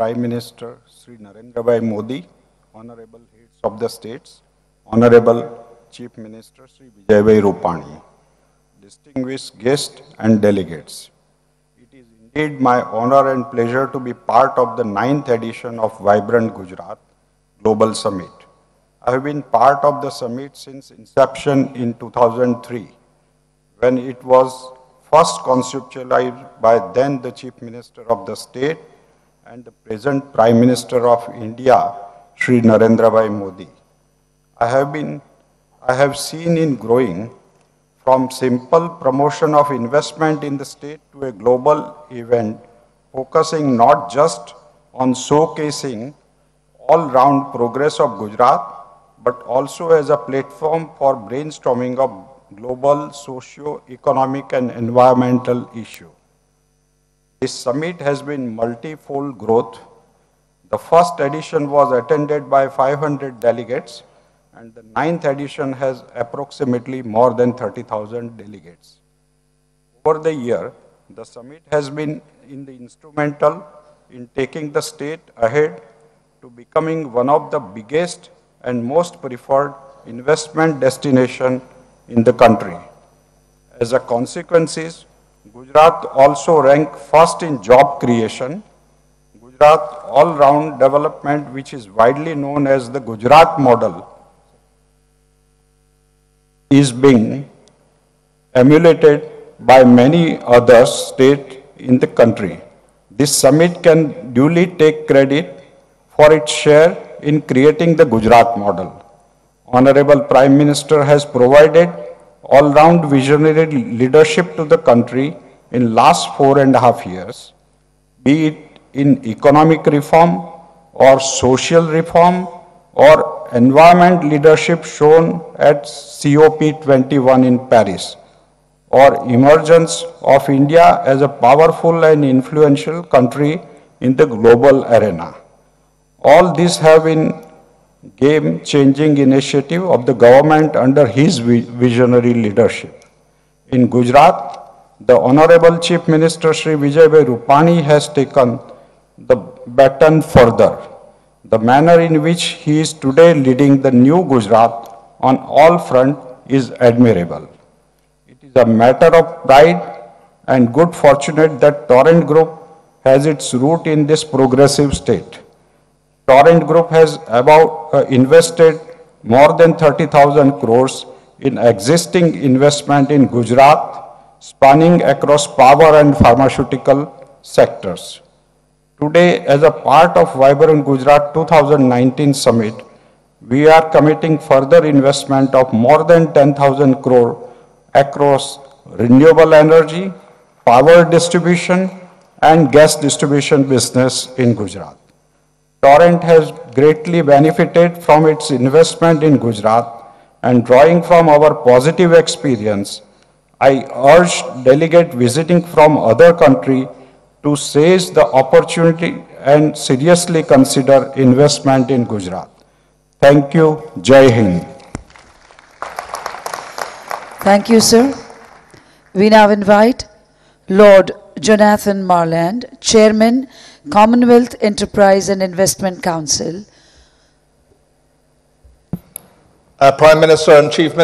Prime Minister Sri Narendra Bhai Modi, Honorable Heads of the States, Honorable Chief Minister Sri Vijay Rupani, distinguished guests and delegates. It is indeed my honor and pleasure to be part of the ninth edition of Vibrant Gujarat Global Summit. I have been part of the summit since inception in 2003, when it was first conceptualized by then the Chief Minister of the state and the present Prime Minister of India, Sri Narendra Bhai Modi. I have been, I have seen in growing from simple promotion of investment in the state to a global event focusing not just on showcasing all-round progress of Gujarat, but also as a platform for brainstorming of global socio-economic and environmental issue. This summit has been multifold growth. The first edition was attended by 500 delegates and the ninth edition has approximately more than 30,000 delegates. Over the year, the summit has been in the instrumental in taking the state ahead to becoming one of the biggest and most preferred investment destination in the country. As a consequence, Gujarat also ranked first in job creation. Gujarat all-round development, which is widely known as the Gujarat model, is being emulated by many other states in the country. This summit can duly take credit for its share in creating the Gujarat model. Honorable Prime Minister has provided all-round visionary leadership to the country in last four and a half years, be it in economic reform or social reform or environment leadership shown at COP21 in Paris or emergence of India as a powerful and influential country in the global arena. All these have been game-changing initiative of the government under his visionary leadership. In Gujarat, the Honorable Chief Minister Sri Vijay Rupani has taken the baton further. The manner in which he is today leading the new Gujarat on all fronts is admirable. It is a matter of pride and good fortunate that Torrent Group has its root in this progressive state. Torrent Group has about uh, invested more than 30,000 crores in existing investment in Gujarat, spanning across power and pharmaceutical sectors. Today, as a part of Vibrant Gujarat 2019 Summit, we are committing further investment of more than 10,000 crore across renewable energy, power distribution, and gas distribution business in Gujarat. Torrent has greatly benefited from its investment in Gujarat and drawing from our positive experience, I urge delegate visiting from other country to seize the opportunity and seriously consider investment in Gujarat. Thank you. Jai Hind. Thank you, sir. We now invite Lord Jonathan Marland, Chairman, Commonwealth Enterprise and Investment Council. Uh, Prime Minister and Chief